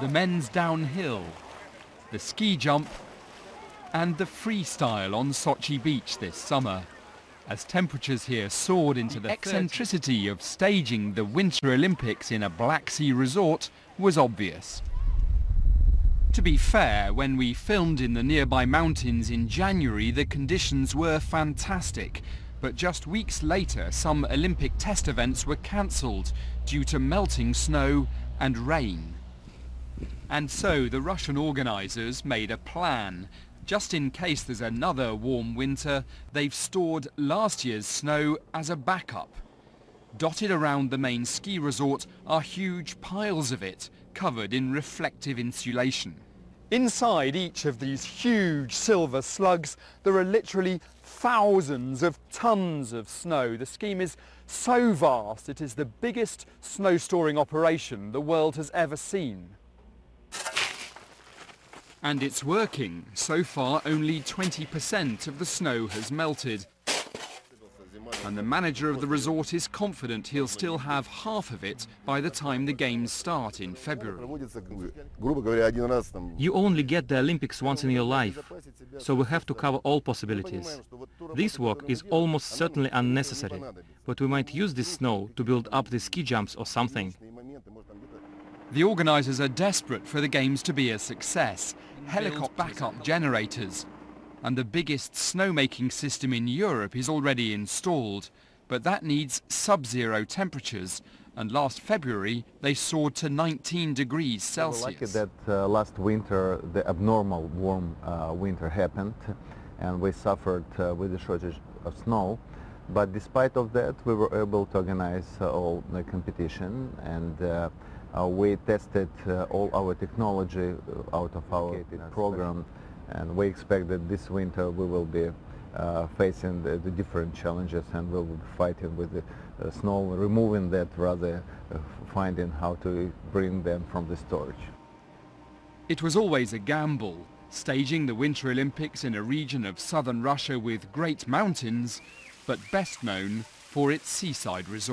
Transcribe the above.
the men's downhill, the ski jump and the freestyle on Sochi Beach this summer. As temperatures here soared into the eccentricity of staging the Winter Olympics in a Black Sea resort was obvious. To be fair, when we filmed in the nearby mountains in January, the conditions were fantastic. But just weeks later, some Olympic test events were cancelled due to melting snow and rain. And so the Russian organisers made a plan. Just in case there's another warm winter, they've stored last year's snow as a backup. Dotted around the main ski resort are huge piles of it, covered in reflective insulation. Inside each of these huge silver slugs, there are literally thousands of tons of snow. The scheme is so vast, it is the biggest snow storing operation the world has ever seen. And it's working. So far, only 20% of the snow has melted. And the manager of the resort is confident he'll still have half of it by the time the games start in February. You only get the Olympics once in your life, so we have to cover all possibilities. This work is almost certainly unnecessary, but we might use this snow to build up the ski jumps or something. The organisers are desperate for the games to be a success. Helicopter backup generators. And the biggest snowmaking system in Europe is already installed. But that needs sub-zero temperatures. And last February, they soared to 19 degrees Celsius. We're lucky that uh, last winter, the abnormal warm uh, winter happened. And we suffered uh, with the shortage of snow. But despite of that, we were able to organize uh, all the competition and uh, uh, we tested uh, all our technology out of our program and we expect that this winter we will be uh, facing the, the, different challenges and we will be fighting with the uh, snow, removing that rather uh, finding how to bring them from the storage. It was always a gamble, staging the Winter Olympics in a region of southern Russia with great mountains, but best known for its seaside resort.